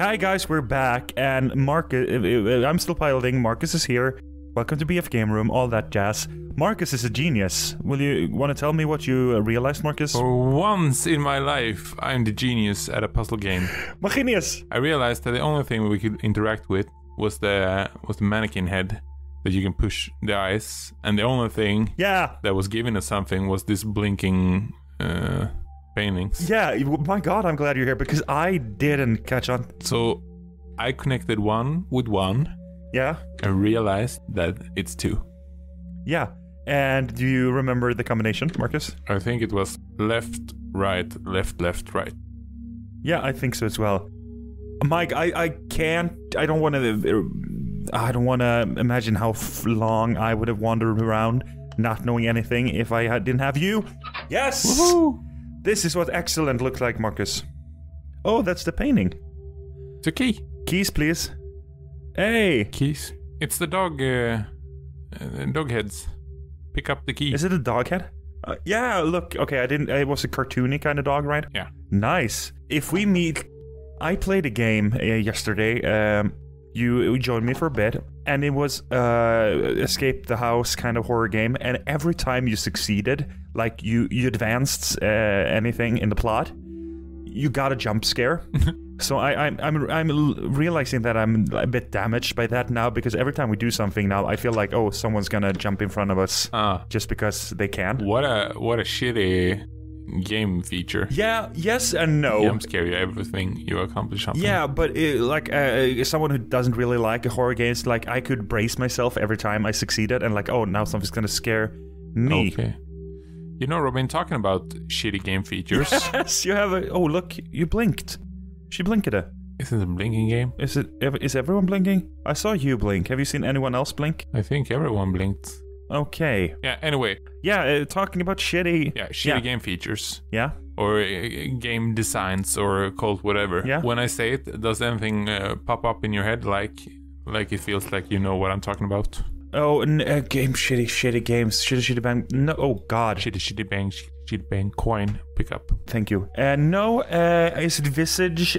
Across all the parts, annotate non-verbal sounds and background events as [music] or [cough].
Hi guys, we're back, and Marcus. I'm still piloting. Marcus is here. Welcome to BF Game Room. All that jazz. Marcus is a genius. Will you want to tell me what you uh, realized, Marcus? For once in my life, I'm the genius at a puzzle game. Genius. I realized that the only thing we could interact with was the was the mannequin head that you can push the eyes, and the only thing Yeah. that was giving us something was this blinking uh, paintings. Yeah. My God, I'm glad you're here because I didn't catch on. So I connected one with one Yeah. and realized that it's two. Yeah. And do you remember the combination, Marcus? I think it was left, right, left, left, right. Yeah, I think so as well. Mike, I, I can't. I don't want to. I don't want to imagine how f- long I would have wandered around not knowing anything if I had, didn't have you. Yes. This is what excellent looks like, Marcus. Oh, that's the painting. It's a key. Keys, please. Hey, Keys. It's the dog. Uh, uh, dog heads. Pick up the key. is it a dog head? Uh, yeah. Look. Okay, I didn't. It was a cartoony kind of dog, right? Yeah. Nice. If we meet, I played a game uh, yesterday. Um, you, you joined me for a bit, and it was uh, escape the house kind of horror game. And every time you succeeded, like you you advanced uh, anything in the plot, you got a jump scare. [laughs] so I, I'm I'm I'm realizing that I'm a bit damaged by that now because every time we do something now, I feel like oh someone's gonna jump in front of us Ah, just because they can. what a what a shitty game feature. Yeah. Yes and no. Jump scare you everything you accomplish something. Yeah, but it, like uh, someone who doesn't really like horror games, like I could brace myself every time I succeeded, and like, oh, now something's gonna scare me. Okay. You know, Robin, talking about shitty game features, [laughs] Yes, you have a. Oh, look, you blinked. She blinked it. isn't it a blinking game? Is it? Is everyone blinking? I saw you blink. Have you seen anyone else blink? I think everyone blinked. Okay. Yeah. Anyway, Yeah, uh, talking about shitty. yeah, shitty Yeah. game features Yeah. or uh, game designs or called whatever. Yeah. When I say it, does anything uh, pop up in your head like like it feels like you know what I'm talking about? Oh, n- uh, game shitty, shitty games, shitty, shitty bang. No, oh God. Shitty shitty bang shitty, shitty bang coin pickup. Thank you. Uh, no, uh, is it Visage?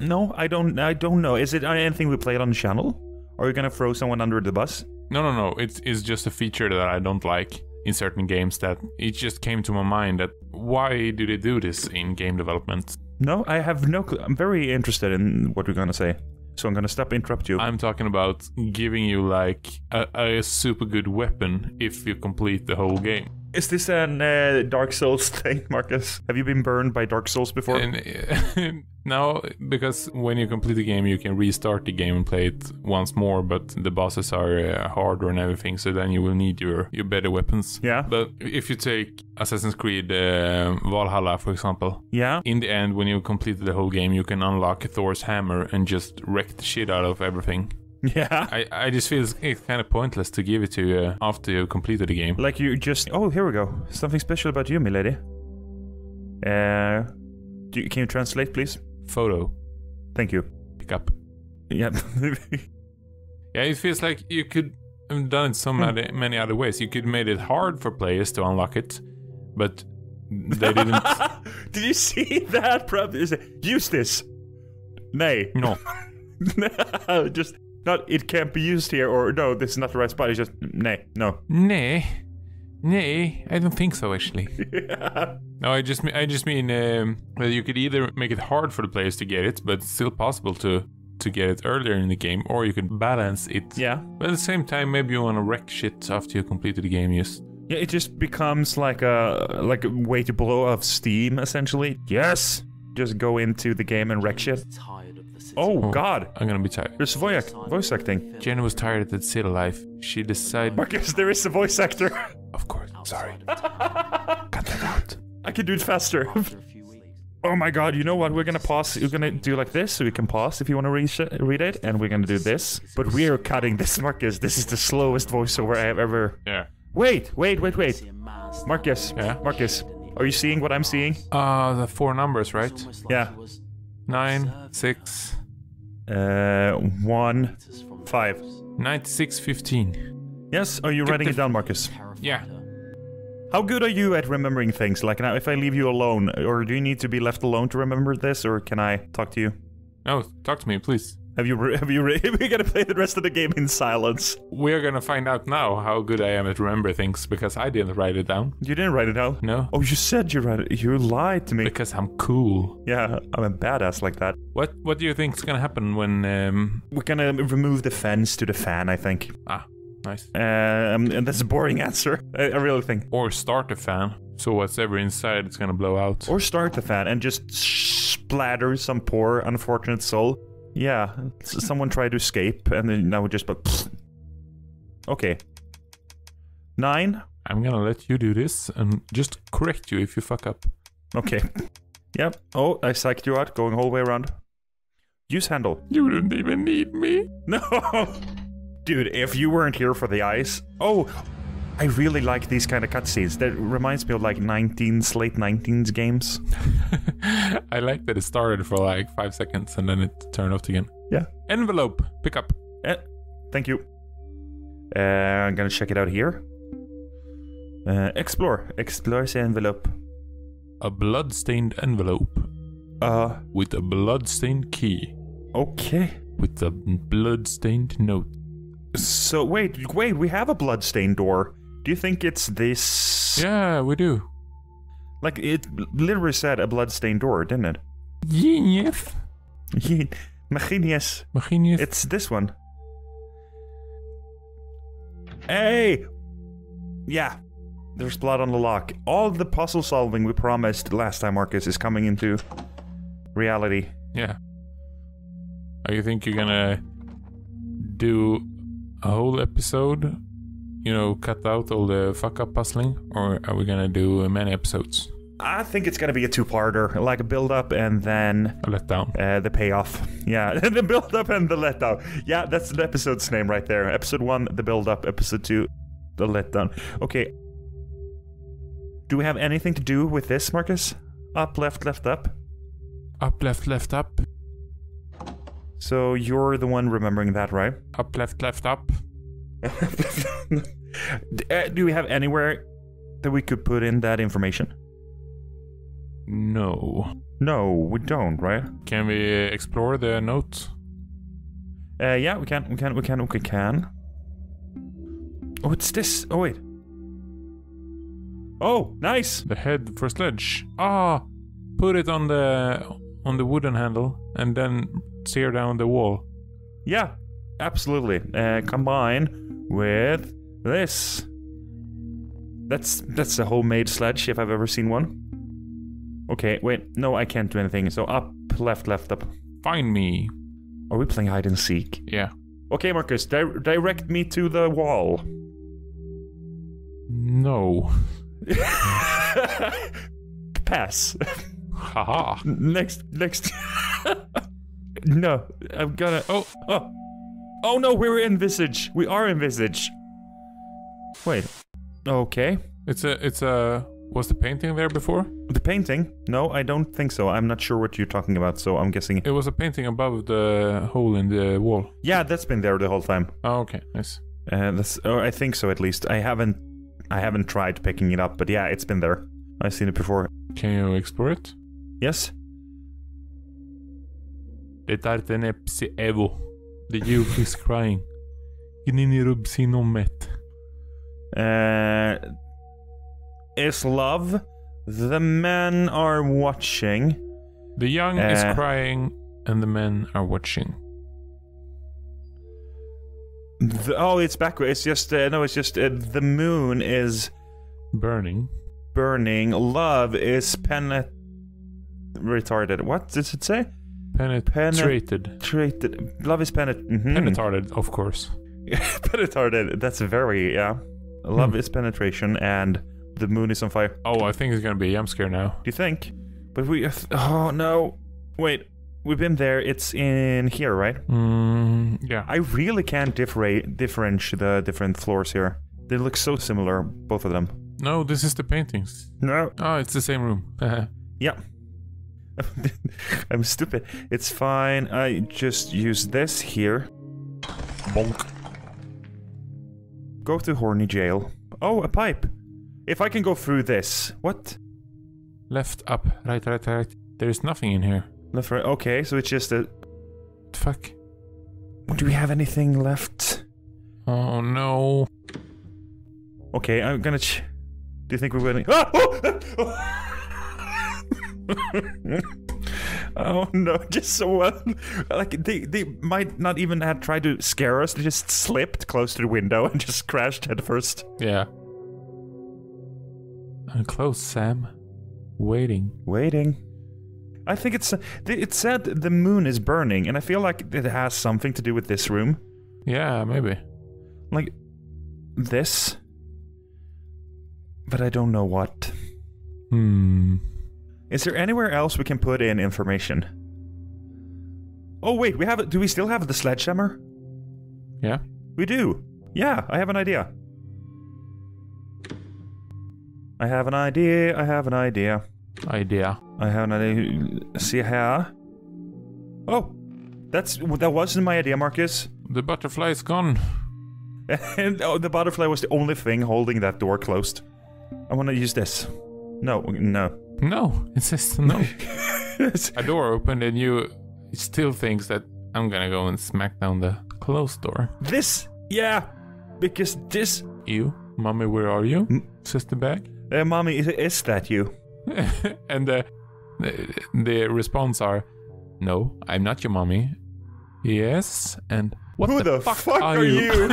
No, I don't. I don't know. Is it anything we played on the channel? Are you gonna throw someone under the bus? No, no, no. It's it's just a feature that I don't like in certain games. That it just came to my mind that why do they do this in game development? No, I have no. Clue. I'm very interested in what you're gonna say, so I'm gonna stop interrupt you. I'm talking about giving you like a, a super good weapon if you complete the whole game. Is this an uh, Dark Souls [laughs] thing, Marcus? Have you been burned by Dark Souls before? And [laughs] no, because when you complete the game, you can restart the game and play it once more. But the bosses are uh, harder and everything, so then you will need your your better weapons. Yeah. But if you take Assassin's Creed uh, Valhalla, for example, yeah. in the end, when you complete the whole game, you can unlock Thor's hammer and just wreck the shit out of everything. Yeah. I, I just feel it's, it's kind of pointless to give it to you after you've completed the game. Like you just. Oh, here we go. Something special about you, milady. Uh, do you, can you translate, please? Photo, Thank you. pick up. Yeah. [laughs] Yeah, it feels like you could have done it so many, many other ways. You could have made it hard for players to unlock it, but they didn't. [laughs] Did you see that? Use this. Nay. No. [laughs] no. just not. It can't be used here, or no, this is not the right spot. It's just nay, no. Nay. Nay, I don't think so actually. [laughs] No, I just mean, I just mean um, that you could either make it hard for the players to get it, but it's still possible to to get it earlier in the game, or you could balance it. yeah, But at the same time, maybe you want to wreck shit after you completed the game. Just yeah. It just becomes like a like a way to blow off steam, essentially. Yes. Just go into the game and wreck shit. tired of the city. Oh God. I'm gonna be tired. There's voice voice acting. Jenny was tired of that city life. She decided. Marcus, there is a voice actor. Of course. Sorry. Outside of town, Cut that out. I can do it faster. after a few weeks, Oh my god, you know what? We're gonna pause. We're gonna do like this, so we can pause if you want to read, sh- read it, and we're gonna do this. But we are cutting this, Marcus. This is the slowest voiceover I have ever. Yeah. Wait, wait, wait, wait. see a man standing Marcus, Yeah? Marcus, are you seeing what I'm seeing? Uh, the four numbers, right? Yeah. Nine, six, Uh, one, five. 96, 15. Yes, are you writing it down, Marcus? Yeah. How good are you at remembering things? Like now, if I leave you alone, or do you need to be left alone to remember this, or can I talk to you? No, talk to me, please. Have you? Have you? Re- [laughs] [laughs] we gotta play the rest of the game in silence. We are gonna find out now how good I am at remember things because I didn't write it down. You didn't write it down. No, Oh, you said you read it. You lied to me. because I'm cool. Yeah, I'm a badass like that. What What do you think is gonna happen when? Um, We're gonna remove the fence to the fan. I think. ah, nice. Um, and that's a boring answer. [laughs] I, I really think. Or start the fan, so whatever inside it's gonna blow out. Or start the fan and just splatter some poor unfortunate soul. Yeah, someone tried to escape and then now we just but. Okay. Nine. I'm gonna let you do this and just correct you if you fuck up. Okay. [laughs] Yep. Oh, I psyched you out. Going all the way around. Use handle. You didn't even need me. [laughs] No! Dude, if you weren't here for the ice. Oh, I really like these kind of cutscenes. That reminds me of like 19s, late 19s games. [laughs] I like that it started for like five seconds and then it turned off again. Yeah. Envelope, pick up. Eh, thank you. Uh, I'm gonna check it out here. Uh, explore. Explore the envelope. A blood-stained envelope Uh, with a blood-stained key okay. with a blood-stained note. So, wait, wait, we have a bloodstained door. Do you think it's this? Yeah, we do. Like, it literally said a bloodstained door, didn't it? Genius. Maginius. Maginius. It's this one. Hey! Yeah. There's blood on the lock. All the puzzle solving we promised last time, Marcus, is coming into reality. Yeah. Oh, you think you're gonna do a whole episode? You know, cut out all the fuck up puzzling? Or are we gonna do many episodes? I think it's gonna be a two-parter, like a build-up and then A letdown. uh, the payoff. [laughs] Yeah, [laughs] the build-up and the letdown. Yeah, that's the episode's name right there. Episode one, the build-up. Episode two, the letdown. Okay. Do we have anything to do with this, Marcus? Up, left, left, up. Up, left, left, up. So you're the one remembering that, right? Up, left, left, up. [laughs] Uh, do we have anywhere that we could put in that information? No. No, we don't, right? Can we explore the note? Uh, yeah, we can, we can, we can, we can. Oh, it's this. Oh, wait. Oh, nice. The head for sledge. Ah, put it on the on the wooden handle and then tear down the wall. Yeah, absolutely. Uh, combine with this. That's that's a homemade sledge if I've ever seen one. Okay, wait. No, I can't do anything. So up, left, left, up. Find me. Are we playing hide and seek? Yeah. Okay, Marcus, di- direct me to the wall. No. [laughs] Pass. Haha. next, next. [laughs] no, I'm gonna. Oh, Oh, oh no, we're in Visage. We are in Visage. Wait. Okay. it's a it's a was the painting there before? The painting? No, I don't think so. I'm not sure what you're talking about, so I'm guessing. It was a painting above the hole in the wall. Yeah, that's been there the whole time. Oh, okay, nice. Uh, that's, oh, I think so at least. I haven't, I haven't tried picking it up, but yeah, it's been there. I've seen it before. Can you explore it? Yes. Det är den Epsi Evo. The youth is crying. Gnini. Uh, is love? The men are watching. The young Uh. is crying and the men are watching. The, oh, it's backward. It's just uh, no. It's just uh, the moon is Burning. burning. Love is penet retarded. What does it say? Penetrated. Penetrated. Love is penet. mhm. Penetrated, of course. [laughs] Penetrated. That's very yeah. Love Hmm. is penetration, and the moon is on fire. Oh, I think it's gonna be a jump scare now. Do you think? But we. Oh no! Wait. We've been there. It's in here, right? Mm, yeah. I really can't differ- differentiate the different floors here. They look so similar, both of them. No, this is the paintings. No. Oh, it's the same room. [laughs] Yeah. [laughs] I'm stupid. It's fine. I just use this here. Bonk. Go to Horny Jail. Oh, a pipe. If I can go through this. What? Left, up, right, right, right. There is nothing in here. Left, right. Okay, so it's just a. Fuck. Do we have anything left? Oh no. Okay, I'm gonna. Ch- Do you think we're winning? Ah! Oh! [laughs] [laughs] oh no! [laughs] Just so well, like they they might not even have tried to scare us. They just slipped close to the window [laughs] and just crashed headfirst. Yeah. I'm close, Sam. Waiting. Waiting. I think it's uh, it said the moon is burning, and I feel like it has something to do with this room, Yeah, maybe. like this. But I don't know what. Hmm. Is there anywhere else we can put in information? Oh wait, we have it. Do we still have the sledgehammer? Yeah. We do. Yeah, I have an idea. I have an idea. I have an idea. Idea. I have an idea. See here. Oh, that's that wasn't my idea, Marcus. The butterfly is gone. [laughs] and oh, the butterfly was the only thing holding that door closed. I want to use this. No, no. No, it says no. [laughs] A door opened and you still thinks that I'm gonna go and smack down the closed door. this, yeah, because this. You, mommy, where are you? Mm. The bag. Uh, mommy, is, is that you? [laughs] and the, the the response are, "No, I'm not your mommy." Yes, and what Who the, fuck, fuck, are, you?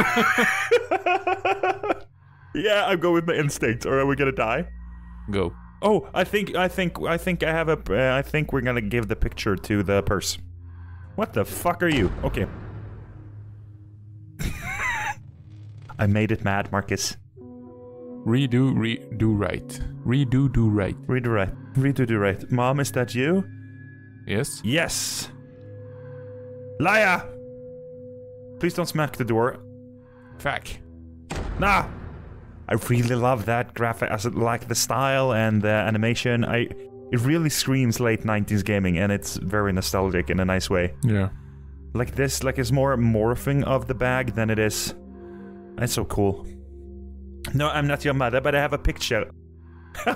[laughs] yeah, I'm going with my instincts, or are we gonna die? Go. Oh, I think, I think, I think I have a. Uh, I think we're gonna give the picture to the purse. What the fuck are you? Okay. [laughs] I made it mad, Marcus. Redo, redo right. Redo, do right. The right. Read the right. Mom, is that you? Yes. Yes. Liar! Please don't smack the door. Fuck. Nah. I really love that graphic, as it, like the style and the animation. I it really screams late 90s gaming, and it's very nostalgic in a nice way. Yeah. Like this, like it's more morphing of the bag than it is. It's so cool. No, I'm not your mother, but I have a picture. [laughs]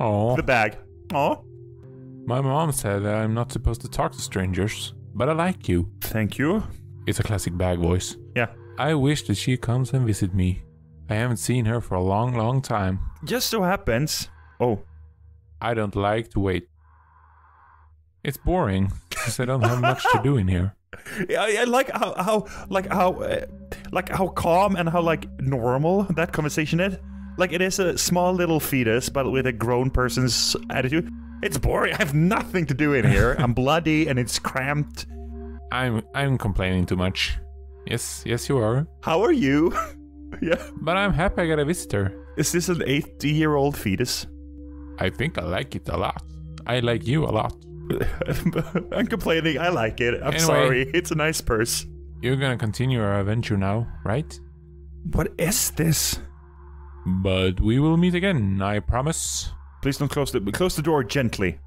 Oh. the bag. Oh, My mom said that I'm not supposed to talk to strangers, but I like you. thank you. It's a classic bag voice. Yeah. I wish that she comes and visit me. I haven't seen her for a long, long time. Just so happens. Oh, I don't like to wait. It's boring because I don't have much to do in here. [laughs] Yeah, I, I like how how like how uh, like how calm and how like normal that conversation is. Like it is a small little fetus, but with a grown person's attitude. It's boring. I have nothing to do in here. [laughs] I'm bloody and it's cramped. I'm I'm complaining too much. Yes, yes you are. How are you? [laughs] [laughs] yeah. But I'm happy I got a visitor. Is this an 80-year-old fetus? I think I like it a lot. I like you a lot. [laughs] I'm complaining. I like it. I'm Anyway. sorry. It's a nice purse. You're gonna continue our adventure now, right? What is this? But we will meet again, I promise. Please don't close the close the door gently.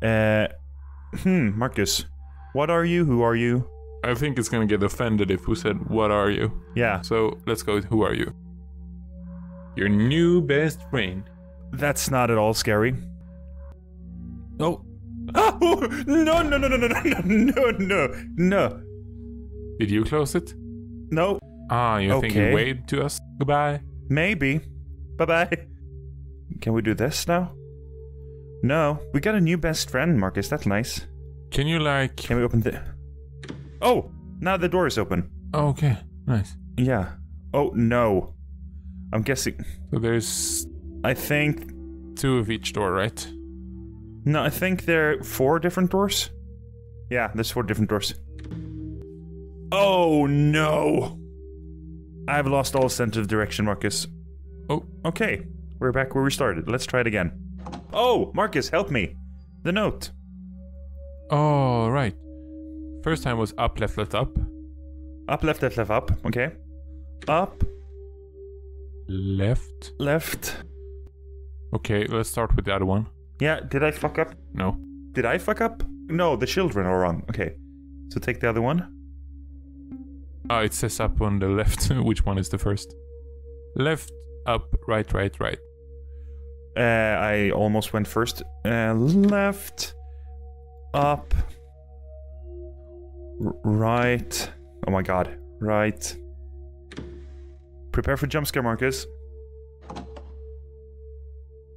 Uh, hmm, Marcus, what are you? Who are you? I think it's gonna get offended if we said, What are you? Yeah, So let's go with Who are you? Your new best friend. that's not at all scary. Oh. [laughs] Oh no no no no no no no no no Did you close it? no Ah, you think you Okay. waved to us goodbye? maybe bye bye. Can we do this now? No, we got a new best friend, Marcus. That's nice. Can you like Can we open the? Oh, now the door is open. oh, okay, nice. Yeah. Oh no. I'm guessing. So there's I think two of each door, right? No, I think there are four different doors. Yeah, there's four different doors. Oh no! I've lost all sense of direction, Marcus. Oh. Okay, we're back where we started. Let's try it again. Oh, Marcus, help me! The note. Oh right. First time was up, left, left, up. Up, left, left, left, up. Okay. Up, Left. left. Okay, let's start with the other one. Yeah, did I fuck up? No. Did I fuck up? No, the children are wrong. Okay. So take the other one. Ah, it says up on the [laughs] left. Which one is the first? Left, up, right, right, right. Uh, I almost went first. Uh, left, up. R- right. Oh my god. Right. Prepare for jump scare, Marcus.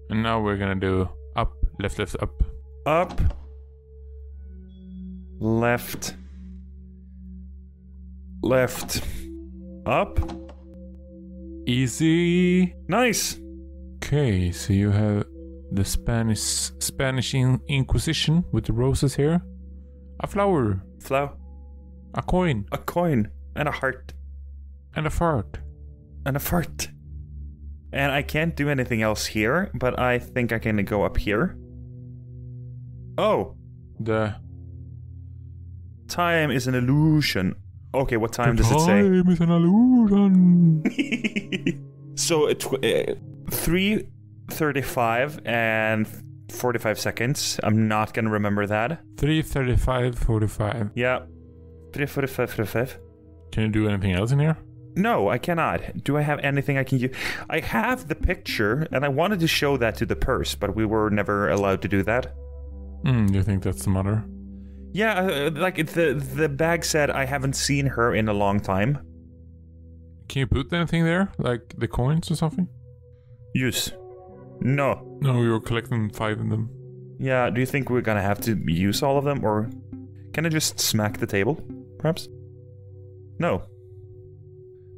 And now we're gonna do up, left, left, up. Up. Left. Left. Up. Easy. Nice. Okay, so you have the Spanish Spanish in- Inquisition with the roses here. A flower, Flow. A coin, A coin. And a heart. and a fart. And a fart. And I can't do anything else here, but I think I can go up here. Oh, The time is an illusion. Okay, what time the does it say? time is an illusion. [laughs] so it uh, 335 and 45 seconds. I'm not gonna remember that. 335, 45. Yeah. 345, 45. Can you do anything else in here? No, I cannot. Do I have anything I can use? I have the picture, and I wanted to show that to the purse, but we were never allowed to do that. Hmm, do you think that's the mother? Yeah, uh, like the the bag said I haven't seen her in a long time. Can you put anything there? Like the coins or something? Use. No. No, we were collecting five of them. Yeah, do you think we're gonna have to use all of them, or can I just smack the table, perhaps? No.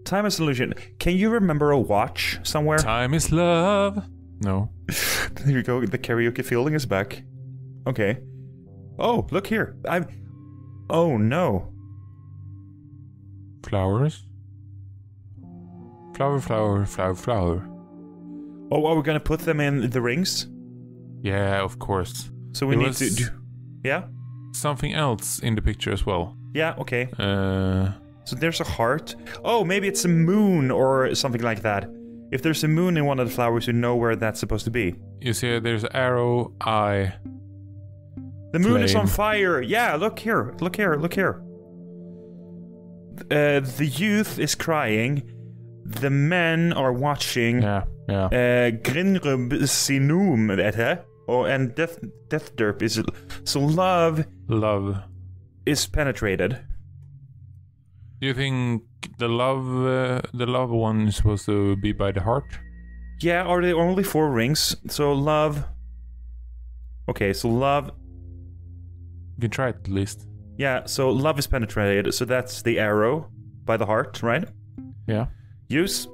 Time is illusion. Can you remember a watch somewhere? Time is love. No. [laughs] There you go. The karaoke feeling is back. Okay. Oh, look here. I'm. Oh no. Flowers. Flower, flower, flower, flower. Oh, are we gonna put them in the rings? Yeah, of course. So we There need to. Do, yeah. Something else in the picture as well. Yeah. Okay. Uh, So there's a heart. Oh, maybe it's a moon or something like that. If there's a moon in one of the flowers, you know where that's supposed to be. you see, there's arrow, eye. The moon is on fire. Yeah, look here. Look here. Look here. Uh, the youth is crying. The men are watching. Yeah, yeah. Uh, Grinrub Sinum, dette. Oh, and Death Death Derp is so love Love. Is penetrated. Do you think the love, uh, the love one is supposed to be by the heart? Yeah, are there only four rings? So love. Okay, so love. You can try it at least. Yeah, so love is penetrated. So that's the arrow by the heart, right? Yeah. Use.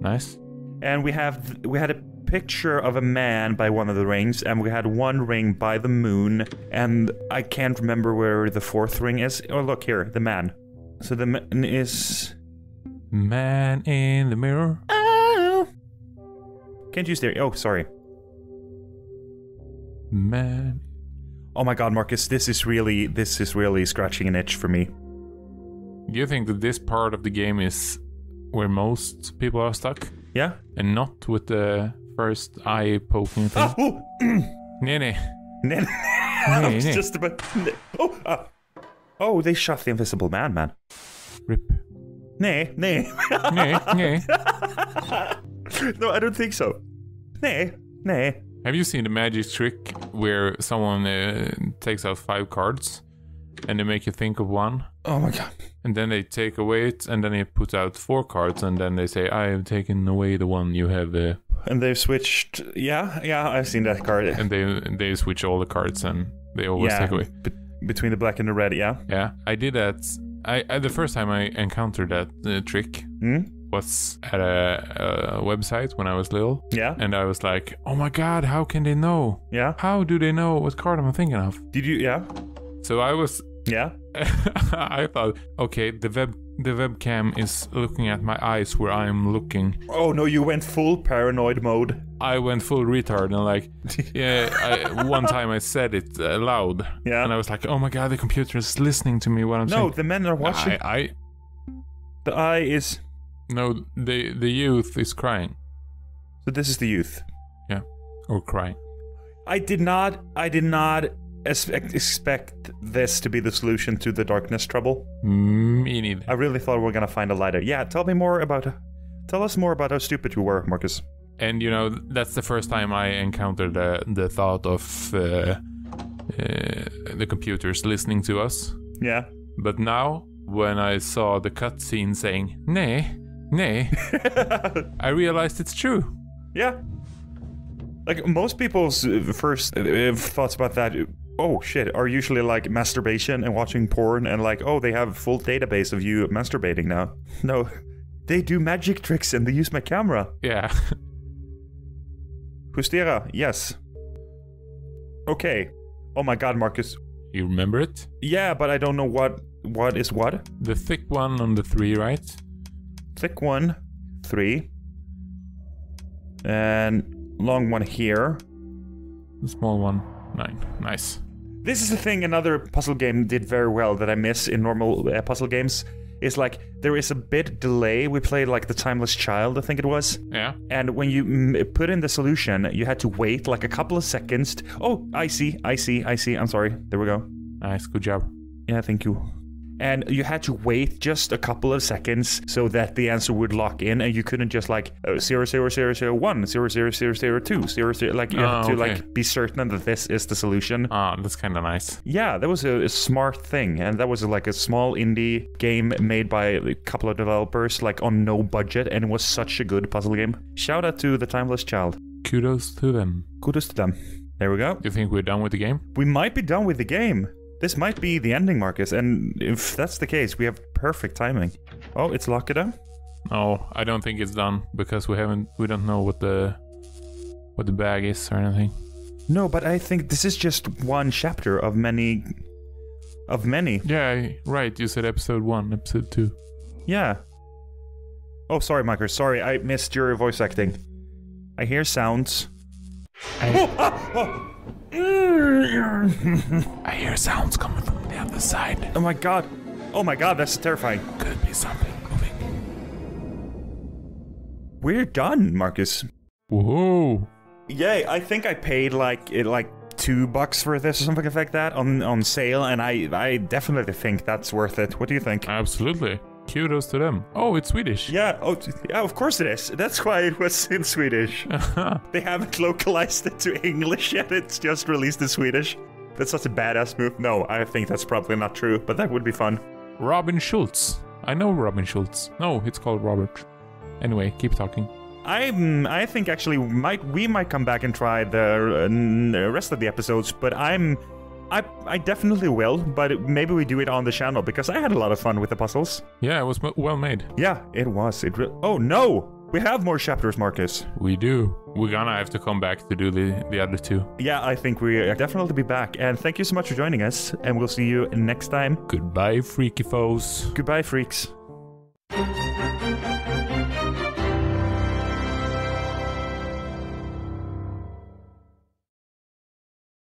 Nice. And we have we had a picture of a man by one of the rings, and we had one ring by the moon, and I can't remember where the fourth ring is. Oh, look here, the man. So the man is. Man in the mirror. Oh. Can't use there. Oh, sorry. Man. Oh my God, Marcus, this is really this is really scratching an itch for me. Do you think that this part of the game is where most people are stuck? Yeah. And not with the first eye poking thing? Oh, Nee, nee. Nen- I was just about. Oh, ah. oh, they shot the Invisible Man, man. Rip. Nay, nay. Nee, nee. no, I don't think so. Nay, nay. Have you seen the magic trick where someone uh, takes out five cards and they make you think of one? Oh my god. And then they take away it, and then they put out four cards, and then they say, "I have taken away the one you have," uh, And they've switched. Yeah, yeah, I've seen that card. and they they switch all the cards, and they always yeah, take away. be- between the black and the red. Yeah. Yeah, I did that. I, I the first time I encountered that uh, trick Hmm. was at a, a website when I was little, Yeah. and I was like, "Oh my god, how can they know? Yeah. How do they know what card I'm thinking of?" Did you? Yeah. So I was Yeah. [laughs] I thought, okay, the web the webcam is looking at my eyes where I'm looking. Oh no, you went full paranoid mode. I went full retard and like, [laughs] yeah. I, one time I said it uh, aloud, Yeah. and I was like, oh my god, the computer is listening to me what I'm No, saying. the men are watching. I, I The eye is. no, the the youth is crying So this is the youth. Yeah. Or crying. I did not. I did not expect, expect this to be the solution to the darkness trouble. Me neither. I really thought we were gonna find a lighter. Yeah. Tell me more about. Tell us more about how stupid you were, Marcus. And you know, that's the first time I encountered the the thought of uh, uh, the computers listening to us. Yeah. But now, when I saw the cutscene saying "nay, nay," [laughs] I realized it's true. Yeah. Like most people's uh, first uh, thoughts about that, oh shit, are usually like masturbation and watching porn and like, oh, they have a full database of you masturbating now. [laughs] No, they do magic tricks and they use my camera. Yeah. [laughs] Justera, yes. Okay. Oh my god, Marcus. you remember it? Yeah, but I don't know what what is what. The thick one on the three, right? Thick one, three. And long one here. The small one, nine. Nice. This is the thing another puzzle game did very well that I miss in normal uh, puzzle games. Is like there is a bit delay. We played like the Timeless Child, I think it was. Yeah. And when you mm, put in the solution, you had to wait like a couple of seconds. t- oh, I see, I see, I see. I'm sorry. There we go. Nice. Good job. Yeah, thank you. And you had to wait just a couple of seconds so that the answer would lock in, and you couldn't just like zero zero zero zero one zero zero zero zero two zero zero. Like you Oh, have to okay. like be certain that this is the solution. Ah, that's kind of nice. Yeah, that was a, a smart thing, and that was like a small indie game made by a couple of developers, like on no budget, and it was such a good puzzle game. Shout out to the Timeless Child. Kudos to them. Kudos to them. There we go. You think we're done with the game? We might be done with the game. This might be the ending, Marcus, and if that's the case, we have perfect timing. Oh, it's Lockida. No, I don't think it's done because we haven't. We don't know what the what the bag is or anything. No, but I think this is just one chapter of many. Of many. Yeah, right. You said episode one, episode two. Yeah. Oh, sorry, Marcus. Sorry, I missed your voice acting. I hear sounds. I, Oh, ah, oh. [laughs] I hear sounds coming from the other side. oh my god. Oh my god, that's terrifying. Could be something moving. We're done, Marcus. Whoa! Yay, I think I paid like it like two bucks for this or something like that on on sale, and I I definitely think that's worth it. What do you think? Absolutely. Kudos to them. Oh, it's Swedish. Yeah, oh yeah, of course it is. That's why it was in Swedish. [laughs] they haven't localized it to English yet. It's just released in Swedish. That's such a badass move. No, I think that's probably not true, but that would be fun. Robin Schultz. I know Robin Schultz. No, it's called Robert. Anyway, keep talking. I'm. I think actually we might we might come back and try the uh, rest of the episodes, but I'm. I I definitely will, but maybe we do it on the channel because I had a lot of fun with the puzzles. Yeah, it was m- well made. Yeah, it was. It. Oh no, we have more chapters, Marcus. We do. We're gonna have to come back to do the, the other two. Yeah, I think we are definitely be back. And thank you so much for joining us. And we'll see you next time. Goodbye, freaky foes. Goodbye, freaks.